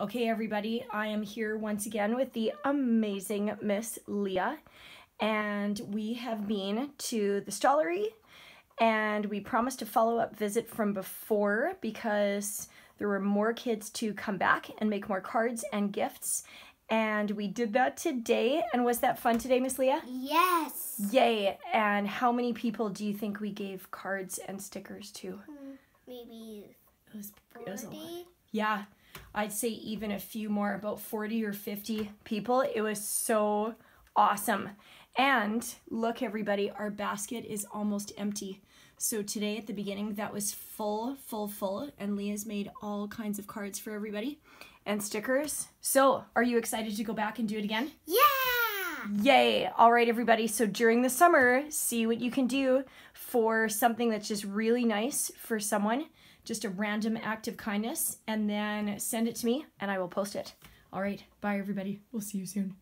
Okay, everybody, I am here once again with the amazing Miss Leah, and we have been to the Stollery, and we promised a follow-up visit from before because there were more kids to come back and make more cards and gifts, and we did that today. And was that fun today, Miss Leah? Yes. Yay! And how many people do you think we gave cards and stickers to? Hmm, maybe It was, it was a lot. 40. Yeah, I'd say even a few more, about 40 or 50 people. It was so awesome. And look, everybody, our basket is almost empty. So today at the beginning, that was full, full, full, and Leah's made all kinds of cards for everybody and stickers. So, are you excited to go back and do it again? Yeah. Yay! All right, everybody. So during the summer, see what you can do for something that's just really nice for someone, just a random act of kindness, and then send it to me and I will post it. All right, bye, everybody. We'll see you soon.